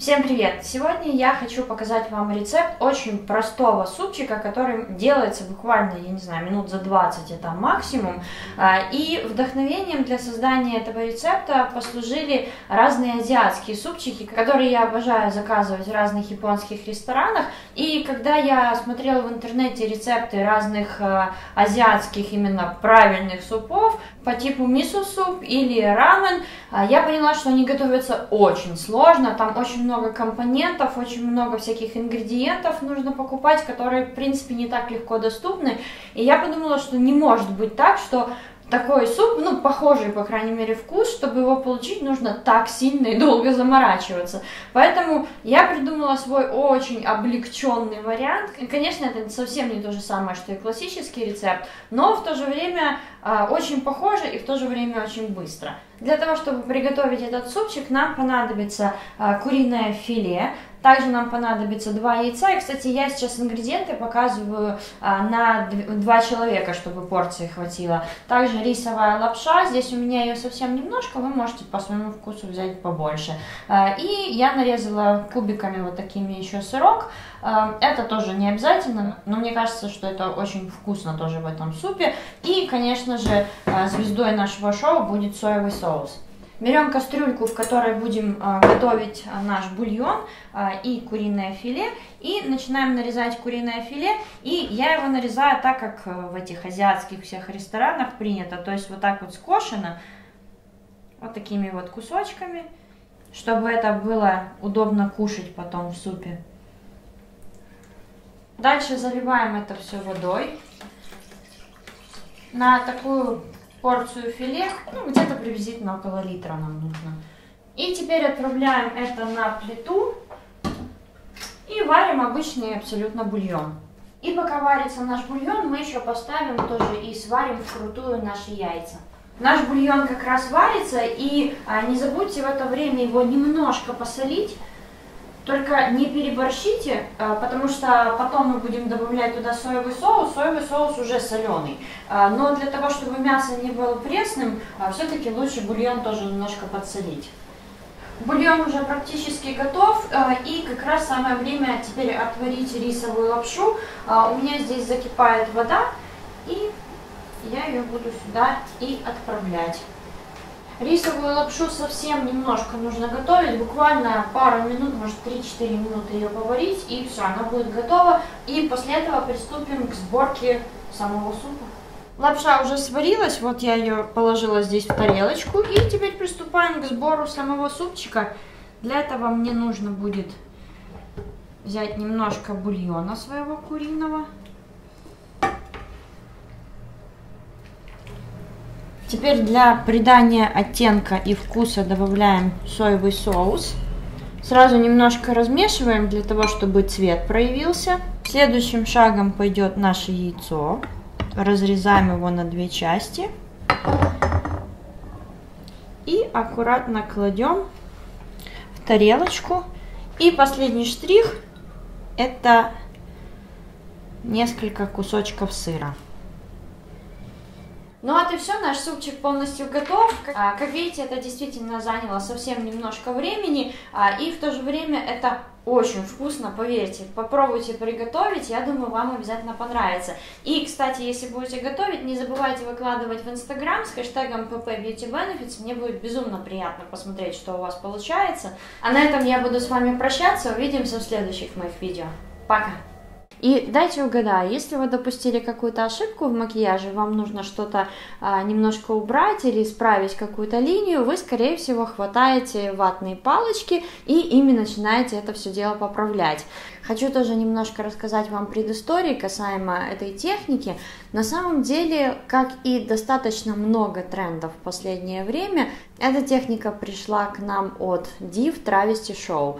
Всем привет! Сегодня я хочу показать вам рецепт очень простого супчика, который делается буквально, я не знаю, минут за 20, это максимум. А, и вдохновением для создания этого рецепта послужили разные азиатские супчики, которые я обожаю заказывать в разных японских ресторанах. И когда я смотрела в интернете рецепты разных а, азиатских именно правильных супов, по типу мисо-суп или рамен, а, я поняла, что они готовятся очень сложно, там очень много компонентов, очень много всяких ингредиентов нужно покупать, которые, в принципе, не так легко доступны. И я подумала, что не может быть так, что такой суп, ну, похожий, по крайней мере, вкус, чтобы его получить, нужно так сильно и долго заморачиваться. Поэтому я придумала свой очень облегченный вариант. Конечно, это совсем не то же самое, что и классический рецепт, но в то же время а, очень похоже и в то же время очень быстро. Для того, чтобы приготовить этот супчик, нам понадобится а, куриное филе, также нам понадобится два яйца. И, кстати, я сейчас ингредиенты показываю а, на два человека, чтобы порции хватило. Также рисовая лапша. Здесь у меня ее совсем немножко. Вы можете по своему вкусу взять побольше. А, и я нарезала кубиками вот такими еще сырок. А, это тоже не обязательно, но мне кажется, что это очень вкусно тоже в этом супе. И, конечно же, звездой нашего шоу будет соевый соус. Берем кастрюльку, в которой будем э, готовить э, наш бульон э, и куриное филе. И начинаем нарезать куриное филе. И я его нарезаю так, как в этих азиатских всех ресторанах принято. То есть вот так вот скошено. Вот такими вот кусочками. Чтобы это было удобно кушать потом в супе. Дальше заливаем это все водой. На такую порцию филе, ну, где-то приблизительно около литра нам нужно. И теперь отправляем это на плиту и варим обычный абсолютно бульон. И пока варится наш бульон, мы еще поставим тоже и сварим вкрутую наши яйца. Наш бульон как раз варится, и а, не забудьте в это время его немножко посолить, только не переборщите, а, потому что потом мы будем добавлять туда соевый соус. Соевый соус уже соленый. А, но для того, чтобы мясо не было пресным, а, все-таки лучше бульон тоже немножко подсолить. Бульон уже практически готов, и как раз самое время теперь отварить рисовую лапшу. У меня здесь закипает вода, и я ее буду сюда и отправлять. Рисовую лапшу совсем немножко нужно готовить, буквально пару минут, может 3-4 минуты ее поварить, и все, она будет готова. И после этого приступим к сборке самого супа. Лапша уже сварилась, вот я ее положила здесь в тарелочку. И теперь приступаем к сбору самого супчика. Для этого мне нужно будет взять немножко бульона своего куриного. Теперь для придания оттенка и вкуса добавляем соевый соус. Сразу немножко размешиваем для того, чтобы цвет проявился. Следующим шагом пойдет наше яйцо. Разрезаем его на две части. И аккуратно кладем в тарелочку. И последний штрих это несколько кусочков сыра. Ну вот и все, наш супчик полностью готов. А, как видите, это действительно заняло совсем немножко времени, а, и в то же время это очень вкусно, поверьте. Попробуйте приготовить, я думаю, вам обязательно понравится. И, кстати, если будете готовить, не забывайте выкладывать в Инстаграм с хэштегом PP Beauty Benefits. Мне будет безумно приятно посмотреть, что у вас получается. А на этом я буду с вами прощаться. Увидимся в следующих моих видео. Пока! И дайте угадаю, если вы допустили какую-то ошибку в макияже, вам нужно что-то а, немножко убрать или исправить какую-то линию, вы, скорее всего, хватаете ватные палочки и ими начинаете это все дело поправлять. Хочу тоже немножко рассказать вам предыстории касаемо этой техники. На самом деле, как и достаточно много трендов в последнее время, эта техника пришла к нам от Div Travesty Show.